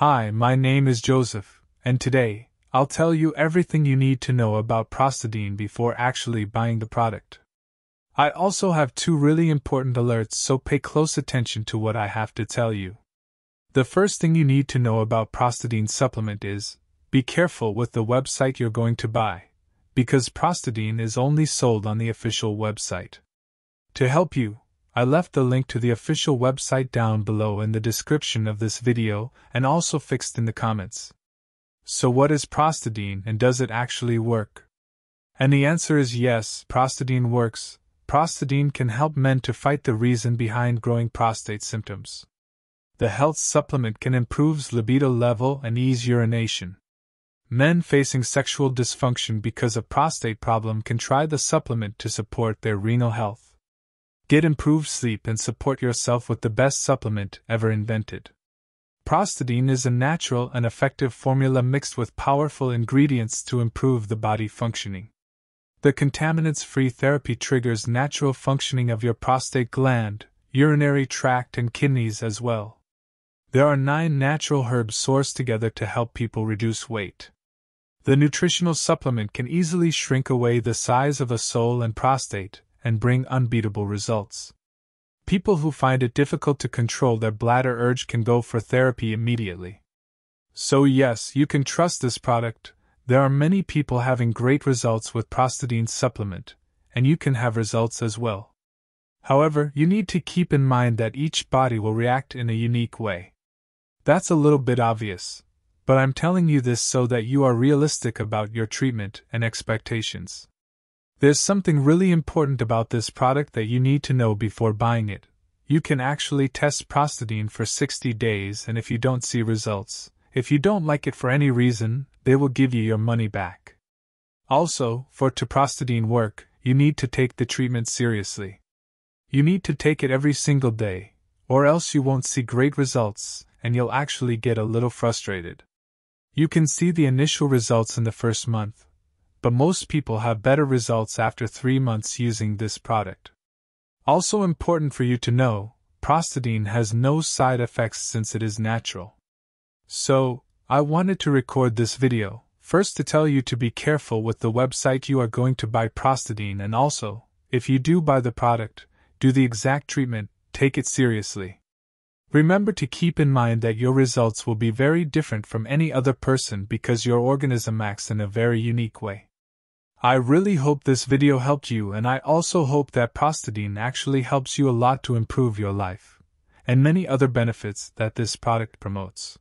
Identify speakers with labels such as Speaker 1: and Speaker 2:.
Speaker 1: Hi, my name is Joseph, and today, I'll tell you everything you need to know about Prostadine before actually buying the product. I also have two really important alerts, so pay close attention to what I have to tell you. The first thing you need to know about Prostadine supplement is be careful with the website you're going to buy, because Prostadine is only sold on the official website. To help you, I left the link to the official website down below in the description of this video and also fixed in the comments. So, what is Prostadine and does it actually work? And the answer is yes, Prostadine works. Prostadine can help men to fight the reason behind growing prostate symptoms. The health supplement can improve libido level and ease urination. Men facing sexual dysfunction because of prostate problem can try the supplement to support their renal health. Get improved sleep and support yourself with the best supplement ever invented. Prostadine is a natural and effective formula mixed with powerful ingredients to improve the body functioning. The contaminants free therapy triggers natural functioning of your prostate gland, urinary tract, and kidneys as well. There are nine natural herbs sourced together to help people reduce weight. The nutritional supplement can easily shrink away the size of a sole and prostate and bring unbeatable results. People who find it difficult to control their bladder urge can go for therapy immediately. So, yes, you can trust this product. There are many people having great results with Prostadine supplement, and you can have results as well. However, you need to keep in mind that each body will react in a unique way. That's a little bit obvious, but I'm telling you this so that you are realistic about your treatment and expectations. There's something really important about this product that you need to know before buying it. You can actually test Prostadine for 60 days, and if you don't see results, if you don't like it for any reason, they will give you your money back. Also, for to Prostadine work, you need to take the treatment seriously. You need to take it every single day, or else you won't see great results, and you'll actually get a little frustrated. You can see the initial results in the first month, but most people have better results after three months using this product. Also important for you to know, Prostadine has no side effects since it is natural. So, I wanted to record this video, first to tell you to be careful with the website you are going to buy Prostadine and also, if you do buy the product, do the exact treatment, take it seriously. Remember to keep in mind that your results will be very different from any other person because your organism acts in a very unique way. I really hope this video helped you and I also hope that Prostadine actually helps you a lot to improve your life, and many other benefits that this product promotes.